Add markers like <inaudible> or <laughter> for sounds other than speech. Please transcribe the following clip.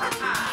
哈 <laughs> 哈